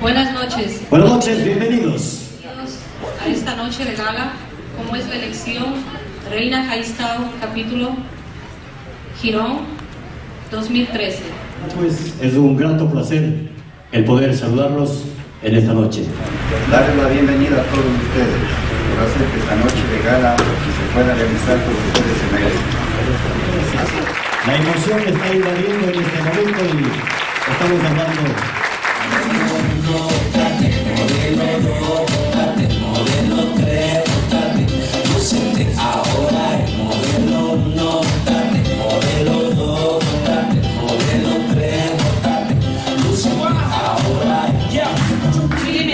Buenas noches. Buenas noches, bienvenidos. Bienvenidos a esta noche de gala, como es la elección Reina Jaistao, capítulo Girón 2013. Pues es un grato placer el poder saludarlos en esta noche. Darles la bienvenida a todos ustedes por hacer que esta noche de gala se pueda realizar como ustedes se merecen. La emoción está invadiendo en este momento y estamos hablando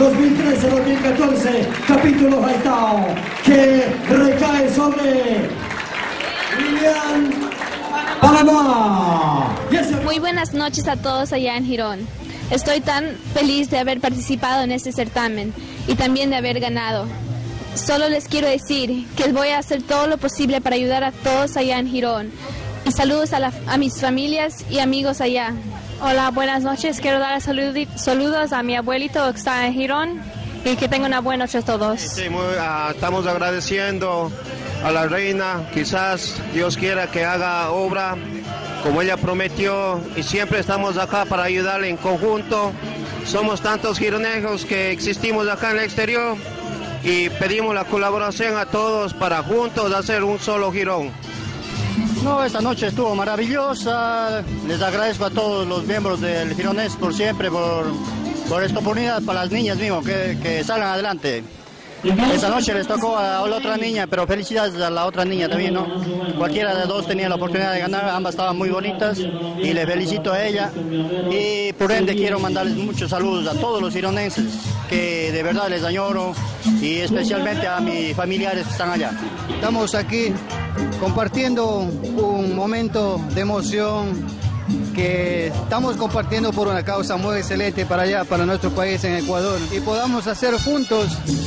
2013-2014, capítulo Haitao, que recae sobre Lilian Panamá. Muy buenas noches a todos allá en Girón. Estoy tan feliz de haber participado en este certamen y también de haber ganado. Solo les quiero decir que voy a hacer todo lo posible para ayudar a todos allá en Girón. Y saludos a, la- a mis familias y amigos allá. Hola, buenas noches. Quiero dar saludos a mi abuelito que está en Girón y que tengan una buena noche a todos. Ah, estamos agradeciendo a la reina. Quizás Dios quiera que haga obra como ella prometió y siempre estamos acá para ayudarle en conjunto. Somos tantos gironejos que existimos acá en el exterior y pedimos la colaboración a todos para juntos hacer un solo girón. No, esta noche estuvo maravillosa. Les agradezco a todos los miembros del Gironés por siempre, por, por esta oportunidad para las niñas mismo, que, que salgan adelante. Esta noche les tocó a la otra niña, pero felicidades a la otra niña también, ¿no? Cualquiera de dos tenía la oportunidad de ganar, ambas estaban muy bonitas y les felicito a ella. Y por ende quiero mandarles muchos saludos a todos los gironenses, que de verdad les añoro y especialmente a mis familiares que están allá. Estamos aquí compartiendo un momento de emoción que estamos compartiendo por una causa muy excelente para allá, para nuestro país en Ecuador, y podamos hacer juntos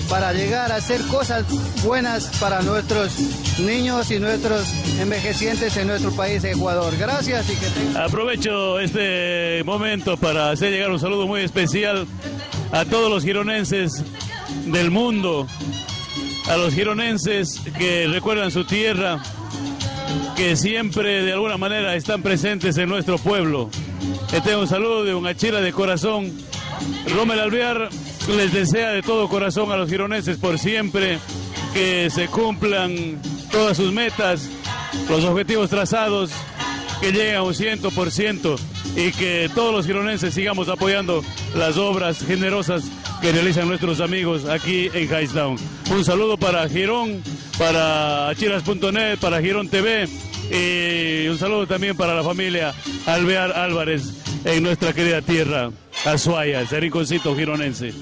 para llegar a hacer cosas buenas para nuestros niños y nuestros envejecientes en nuestro país Ecuador. Gracias y que tengan... Aprovecho este momento para hacer llegar un saludo muy especial a todos los gironenses del mundo, a los gironenses que recuerdan su tierra, que siempre de alguna manera están presentes en nuestro pueblo. Este es un saludo de un achira de corazón. Rommel Alvear les desea de todo corazón a los gironenses por siempre que se cumplan todas sus metas, los objetivos trazados, que lleguen a un ciento por ciento y que todos los gironenses sigamos apoyando las obras generosas que realizan nuestros amigos aquí en Town. Un saludo para Girón, para achiras.net, para Girón TV y un saludo también para la familia Alvear Álvarez en nuestra querida tierra, Azuaya, el rinconcito gironense.